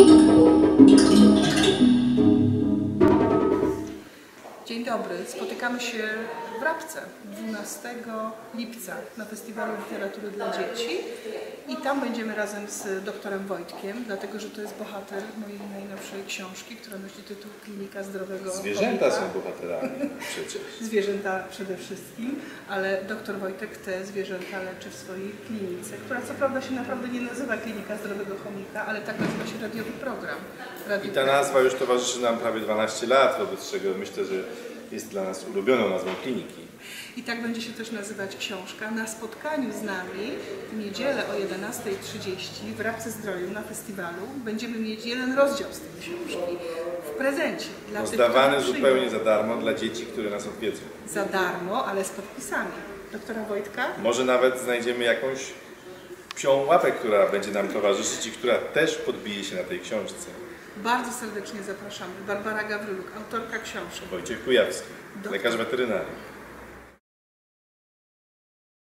Thank you. Dzień dobry. Spotykamy się w Rabce 12 lipca na Festiwalu Literatury dla Dzieci i tam będziemy razem z doktorem Wojtkiem, dlatego że to jest bohater mojej najnowszej książki, która nosi tytuł Klinika Zdrowego Zwierzęta Chomika. są bohaterami przecież. Zwierzęta przede wszystkim, ale doktor Wojtek te zwierzęta leczy w swojej klinice, która co prawda się naprawdę nie nazywa Klinika Zdrowego Chomika, ale tak nazywa się radiowy program. I ta nazwa już towarzyszy nam prawie 12 lat, wobec czego myślę, że jest dla nas ulubioną nazwą kliniki. I tak będzie się też nazywać książka. Na spotkaniu z nami w niedzielę o 11.30 w Rabce Zdroju na festiwalu będziemy mieć jeden rozdział z tej książki w prezencie dla tych, Rozdawany którzy zupełnie za darmo dla dzieci, które nas odwiedzą. za darmo, ale z podpisami. Doktora Wojtka? Może nawet znajdziemy jakąś psią łapę, która będzie nam towarzyszyć i która też podbije się na tej książce. Bardzo serdecznie zapraszamy. Barbara Gawryluk, autorka książki. Wojciech Kujawski, Doktor. lekarz weterynarii.